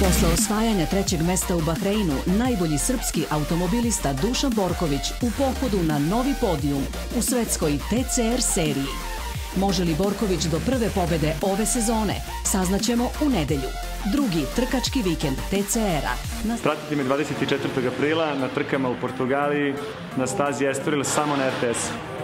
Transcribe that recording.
Posle osvajanja trećeg mesta u Bahreinu, najbolji srpski automobilista Dušan Borković u pohodu na novi podijum u svetskoj TCR seriji. Može li Borković do prve pobede ove sezone? Saznaćemo u nedelju. Drugi trkački vikend TCR-a. Na... Pratite me 24. aprila na trkama u Portugaliji na stazi Estoril samo na RTS-u.